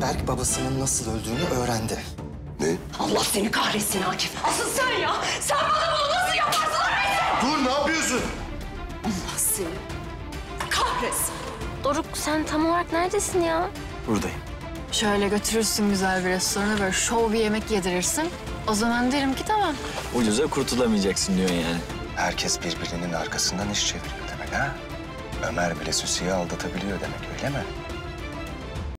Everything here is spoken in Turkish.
Berk babasının nasıl öldüğünü öğrendi. Ne? Allah seni kahretsin Akif. Asıl sen ya. Sen bana bunu nasıl yaparsın öyleyse? Dur ne yapıyorsun? Allah seni kahretsin. Doruk sen tam olarak neredesin ya? Buradayım. Şöyle götürürsün güzel bir restorana böyle şov bir yemek yedirirsin. O zaman derim ki tamam. Ucuza kurtulamayacaksın diyor yani. Herkes birbirinin arkasından iş çeviriyor demek ha? Ömer bile Süsi'yi aldatabiliyor demek öyle mi?